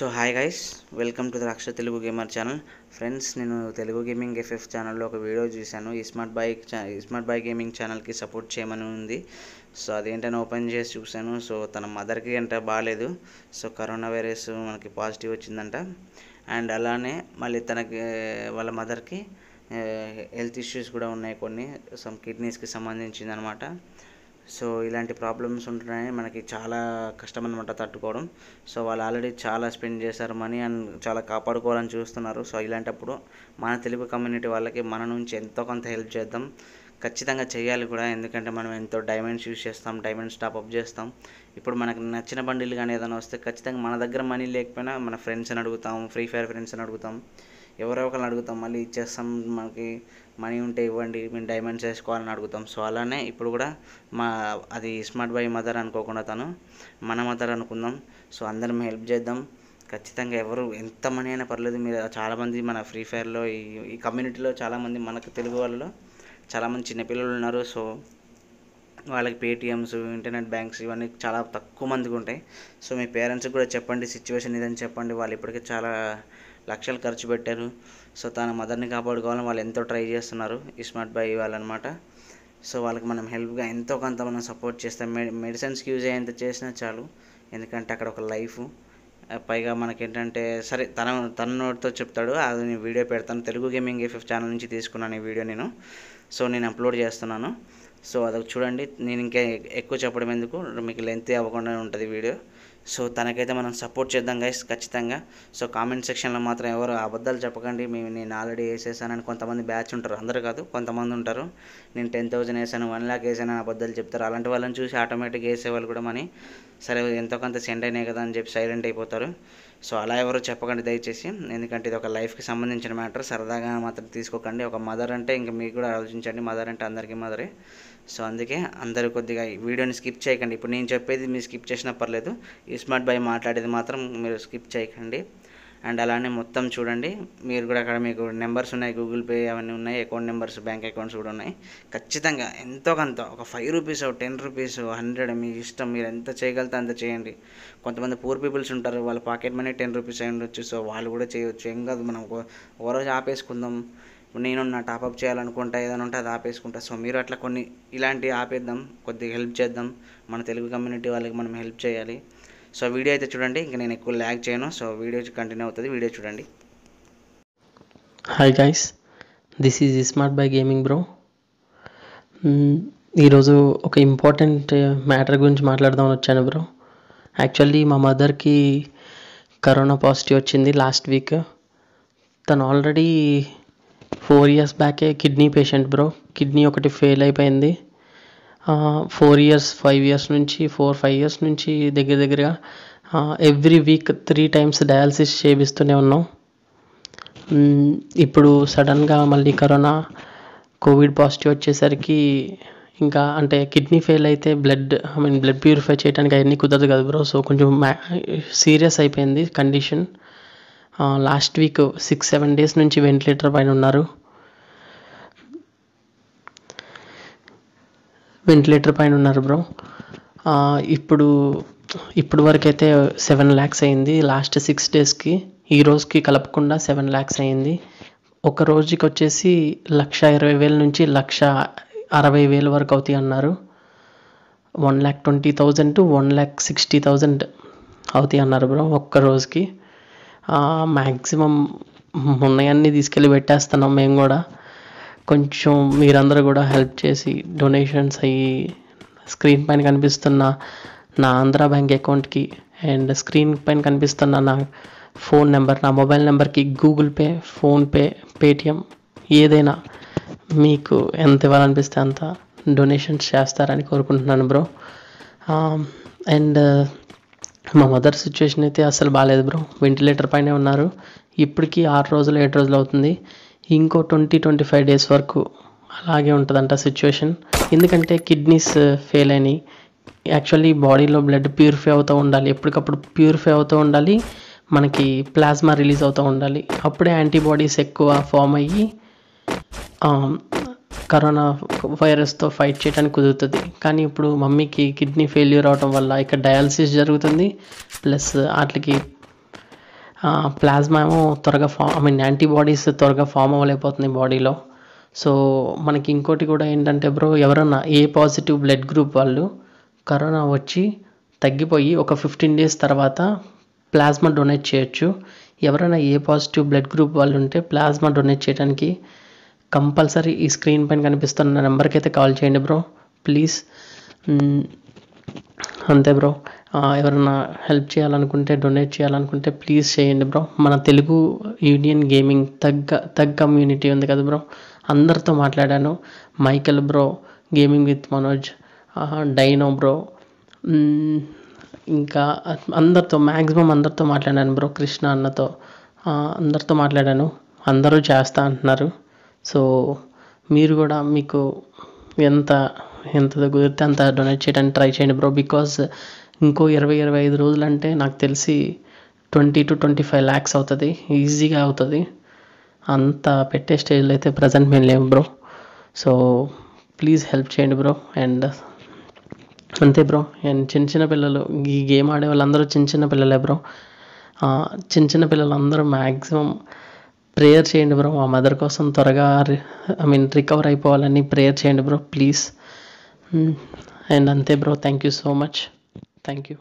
So hi guys welcome to the Aksha Telugu gamer channel. Friends నేను Telugu gaming FF ఛానల్లో ఒక video చూశాను. ఈ స్మార్ట్ బైక్ ఛా స్మార్ట్ బైక్ గేమింగ్ ఛానల్కి సపోర్ట్ చేయమని ఉంది. సో అదేంటని ఓపెన్ చేసి చూశాను. సో తన మదర్కి అంట బాగాలేదు సో కరోనా వైరస్ మనకి పాజిటివ్ వచ్చిందంట. అండ్ అలానే మళ్ళీ తనకి వాళ్ళ మదర్కి హెల్త్ ఇష్యూస్ కూడా ఉన్నాయి కొన్ని. సమ్ కిడ్నీస్కి సంబంధించింది అనమాట సో ఇలాంటి ప్రాబ్లమ్స్ ఉంటున్నాయని మనకి చాలా కష్టం అనమాట తట్టుకోవడం. సో వాళ్ళు ఆల్రెడీ చాలా స్పెండ్ చేశారు మనీ అండ్ చాలా కాపాడుకోవాలని చూస్తున్నారు. సో ఇలాంటప్పుడు మన తెలుగు కమ్యూనిటీ వాళ్ళకి మన నుంచి ఎంతో కొంత హెల్ప్ చేద్దాం. ఖచ్చితంగా చేయాలి కూడా. ఎందుకంటే మనం ఎంతో డైమండ్స్ యూస్ చేస్తాం డైమండ్స్ టాప్ అప్ చేస్తాం. ఇప్పుడు మనకు నచ్చిన బండిలు కానీ ఏదైనా వస్తే ఖచ్చితంగా మన దగ్గర మనీ లేకపోయినా మన ఫ్రెండ్స్ని అడుగుతాం ఫ్రీ ఫైర్ ఫ్రెండ్స్ని అడుగుతాం. ఎవరో ఒకరిని అడుగుతాం మళ్ళీ ఇచ్చేస్తాం మనకి మనీ ఉంటే ఇవ్వండి మేము డైమండ్స్ వేసుకోవాలని అడుగుతాం. సో అలానే ఇప్పుడు కూడా మా అది స్మార్ట్ బై మదర్ అనుకోకుండా తను మన మదర్ అనుకుందాం. సో అందరం హెల్ప్ చేద్దాం. ఖచ్చితంగా ఎవరు ఎంత మనీ అయినా పర్లేదు. మీరు చాలామంది మన ఫ్రీ ఫైర్లో ఈ ఈ కమ్యూనిటీలో చాలామంది మనకు తెలుగు వాళ్ళలో చాలామంది చిన్నపిల్లలు ఉన్నారు. సో వాళ్ళకి పేటిఎమ్స్ ఇంటర్నెట్ బ్యాంక్స్ ఇవన్నీ చాలా తక్కువ మందికి ఉంటాయి. సో మీ పేరెంట్స్కి కూడా చెప్పండి సిచ్యువేషన్ ఇదని చెప్పండి. వాళ్ళు ఇప్పటికే చాలా లక్షలు ఖర్చు పెట్టారు సో తన మదర్ని కాపాడుకోవాలని వాళ్ళు ఎంతో ట్రై చేస్తున్నారు. ఈ స్మార్ట్ బై వాళ్ళనమాట. సో వాళ్ళకి మనం హెల్ప్గా ఎంతో కొంత మనం సపోర్ట్ చేస్తాం. మెడి మెడిసిన్స్కి యూజ్ అయ్యేంత చేసినా చాలు. ఎందుకంటే అక్కడ ఒక లైఫ్. పైగా మనకేంటంటే సరే తన తన నోటితో చెప్తాడు. అది నేను వీడియో పెడతాను. తెలుగు గేమింగ్ ఎఫ్ఎఫ్ ఛానల్ నుంచి తీసుకున్నాను ఈ వీడియో నేను. సో నేను అప్లోడ్ చేస్తున్నాను. సో అది చూడండి. నేను ఇంకా ఎక్కువ చెప్పడం ఎందుకు? మీకు లెంత్ అవ్వకుండా ఉంటుంది వీడియో. సో తనకైతే మనం సపోర్ట్ చేద్దాం గైస్ ఖచ్చితంగా. సో కామెంట్ సెక్షన్లో మాత్రం ఎవరు అబద్ధాలు చెప్పకండి. మేము నేను ఆల్రెడీ వేసేసానని కొంతమంది బ్యాచ్ ఉంటారు. అందరు కాదు కొంతమంది ఉంటారు. నేను టెన్ థౌసండ్ వేసాను వన్ లాక్ వేసాను అని అబద్ధాలు చెప్తారు. అలాంటి వాళ్ళని చూసి ఆటోమేటిక్గా వేసేవాళ్ళు కూడా మనీ. సరే ఎంతో కొంత సెండ్ అయినాయి కదా అని చెప్పి సైలెంట్ అయిపోతారు. సో అలా ఎవరు చెప్పకండి దయచేసి. ఎందుకంటే ఇది ఒక లైఫ్కి సంబంధించిన మ్యాటర్. సరదాగా మాత్రం తీసుకోకండి. ఒక మదర్ అంటే ఇంకా మీకు కూడా ఆలోచించండి. మదర్ అంటే అందరికీ మదరే. సో అందుకే అందరూ కొద్దిగా ఈ వీడియోని స్కిప్ చేయకండి. ఇప్పుడు నేను చెప్పేది మీరు స్కిప్ చేసినా పర్లేదు. ఈ స్మార్ట్ బై మాట్లాడేది మాత్రం మీరు స్కిప్ చేయకండి. అండ్ అలానే మొత్తం చూడండి. మీరు కూడా అక్కడ మీకు నెంబర్స్ ఉన్నాయి. గూగుల్ పే అవన్నీ ఉన్నాయి. అకౌంట్ నెంబర్స్ బ్యాంక్ అకౌంట్స్ కూడా ఉన్నాయి. ఖచ్చితంగా ఎంతో కొంత ఒక five rupees ten rupees hundred మీ ఇష్టం. మీరు ఎంత చేయగలితే అంత చేయండి. కొంతమంది పూర్ పీపుల్స్ ఉంటారు. వాళ్ళ పాకెట్ మనీ టెన్ రూపీస్ అయి ఉండొచ్చు. సో వాళ్ళు కూడా చేయొచ్చు. ఏం కాదు మనం ఒక రోజు ఆపేసుకుందాం. నేను నా టాప్అప్ చేయాలనుకుంటా ఏదైనా ఉంటే అది ఆపేసుకుంటా. సో మీరు అట్లా కొన్ని ఇలాంటివి ఆపేద్దాం. కొద్దిగా హెల్ప్ చేద్దాం. మన తెలుగు కమ్యూనిటీ వాళ్ళకి మనం హెల్ప్ చేయాలి. సో వీడియో అయితే చూడండి. ఇంకా నేను ఎక్కువ ల్యాగ్ చేయను. సో వీడియో కంటిన్యూ అవుతుంది. వీడియో చూడండి. Hi guys this is smart by gaming bro ఈరోజు ఒక ఇంపార్టెంట్ మ్యాటర్ గురించి మాట్లాడదామని వచ్చాను బ్రో యాక్చువల్లీ మా మదర్కి కరోనా పాజిటివ్ వచ్చింది లాస్ట్ వీక్ తను ఆల్రెడీ ఫోర్ ఇయర్స్ బ్యాకే కిడ్నీ పేషెంట్ బ్రో కిడ్నీ ఒకటి ఫెయిల్ అయిపోయింది. ఫోర్ ఇయర్స్ ఫైవ్ ఇయర్స్ నుంచి ఫోర్ ఫైవ్ ఇయర్స్ నుంచి దగ్గర దగ్గరగా every week three times dialysis చేపిస్తూనే ఉన్నాం. ఇప్పుడు సడన్గా మళ్ళీ కరోనా కోవిడ్ పాజిటివ్ వచ్చేసరికి ఇంకా అంటే కిడ్నీ ఫెయిల్ అయితే blood I mean blood purify చేయడానికి అవన్నీ కుదరదు కదా బ్రో సో కొంచెం మ్యా సీరియస్ అయిపోయింది condition last week six seven days నుంచి వెంటిలేటర్ పైన ఉన్నారు. వెంటిలేటర్ పైన ఉన్నారు బ్రో ఇప్పుడు ఇప్పుడు వరకు అయితే సెవెన్ ల్యాక్స్ అయింది లాస్ట్ సిక్స్ డేస్కి ఈ రోజుకి కలపకుండా సెవెన్ ల్యాక్స్ అయింది. ఒక రోజుకి వచ్చేసి లక్ష ఇరవై వేల నుంచి లక్ష అరవై వేల వరకు అవుతాయి అన్నారు. One lakh twenty thousand to one lakh sixty thousand అవుతాయి అన్నారు బ్రో ఒక్క రోజుకి. మ్యాక్సిమం ఉన్నాయన్నీ తీసుకెళ్ళి పెట్టేస్తున్నాం మేము కూడా. కొంచెం మీరందరూ కూడా హెల్ప్ చేసి డొనేషన్స్ అయ్యి స్క్రీన్ పైన కనిపిస్తున్న నా ఆంధ్ర బ్యాంక్ అకౌంట్కి అండ్ స్క్రీన్ పైన కనిపిస్తున్న నా ఫోన్ నెంబర్ నా మొబైల్ నెంబర్కి గూగుల్ పే ఫోన్పే పేటిఎం ఏదైనా మీకు ఎంత ఇవ్వాలనిపిస్తే అంత డొనేషన్స్ చేస్తారని కోరుకుంటున్నాను బ్రో అండ్ um, uh, మా మదర్ సిచ్యువేషన్ అయితే అసలు బాగాలేదు బ్రో వెంటిలేటర్ పైనే ఉన్నారు. ఇప్పటికీ ఆరు రోజులు ఏడు రోజులు అవుతుంది. ఇంకో ట్వంటీ ట్వంటీ ఫైవ్ డేస్ వరకు అలాగే ఉంటుందంట సిచ్యువేషన్ ఎందుకంటే కిడ్నీస్ uh, ఫెయిల్ అయినాయి. యాక్చువల్లీ బాడీలో బ్లడ్ ప్యూరిఫై అవుతూ ఉండాలి. ఎప్పటికప్పుడు ప్యూరిఫై అవుతూ ఉండాలి. మనకి ప్లాస్మా రిలీజ్ అవుతూ ఉండాలి. అప్పుడే యాంటీబాడీస్ ఎక్కువ ఫామ్ అయ్యి కరోనా వైరస్తో ఫైట్ చేయడానికి కుదురుతుంది. కానీ ఇప్పుడు మమ్మీకి కిడ్నీ ఫెయిల్యూర్ అవడం వల్ల ఇక్కడ డయాలసిస్ జరుగుతుంది. ప్లస్ వాటికి ప్లాస్మా ఏమో త్వరగా ఫామ్ ఐ మీన్ యాంటీబాడీస్ త్వరగా ఫామ్ అవ్వలేకపోతుంది బాడీలో. సో మనకి ఇంకోటి కూడా ఏంటంటే బ్రో ఎవరన్నా ఏ పాజిటివ్ బ్లడ్ గ్రూప్ వాళ్ళు కరోనా వచ్చి తగ్గిపోయి ఒక ఫిఫ్టీన్ డేస్ తర్వాత ప్లాస్మా డొనేట్ చేయొచ్చు. ఎవరైనా ఏ పాజిటివ్ బ్లడ్ గ్రూప్ వాళ్ళు ఉంటే ప్లాస్మా డొనేట్ చేయడానికి కంపల్సరీ ఈ స్క్రీన్ పైన కనిపిస్తున్న నెంబర్కి అయితే కాల్ చేయండి బ్రో ప్లీజ్ అంతే బ్రో ఎవరైనా హెల్ప్ చేయాలనుకుంటే డొనేట్ చేయాలనుకుంటే ప్లీజ్ చేయండి బ్రో. మన తెలుగు యూనియన్ గేమింగ్ తగ్గ తగ్గ కమ్యూనిటీ ఉంది కదా బ్రో. అందరితో మాట్లాడాను. Michael bro gaming with Manoj Dino bro. ఇంకా అందరితో మ్యాక్సిమం అందరితో మాట్లాడాను బ్రో కృష్ణ అన్నతో. అందరితో మాట్లాడాను. అందరూ చేస్తా అంటున్నారు. సో మీరు కూడా మీకు ఎంత ఎంత కుదిరితే అంత డొనేట్ చేయడానికి ట్రై చేయండి బ్రో. బికాజ్ ఇంకో ఇరవై ఇరవై ఐదు రోజులు అంటే నాకు తెలిసి twenty two twenty five lakhs అవుతుంది. ఈజీగా అవుతుంది. అంత పెట్టే స్టేజ్లో అయితే ప్రజెంట్ మేము లేము బ్రో. సో ప్లీజ్ హెల్ప్ చేయండి బ్రో. అండ్ అంతే బ్రో. అండ్ చిన్న చిన్న పిల్లలు ఈ గేమ్ ఆడే వాళ్ళందరూ చిన్న చిన్న పిల్లలే బ్రో. చిన్న చిన్న పిల్లలందరూ మ్యాక్సిమం ప్రేయర్ చేయండి బ్రో. మా మదర్ కోసం త్వరగా ఐ మీన్ రికవర్ అయిపోవాలని ప్రేయర్ చేయండి బ్రో ప్లీజ్. అండ్ అంతే bro. Thank you so much. Thank you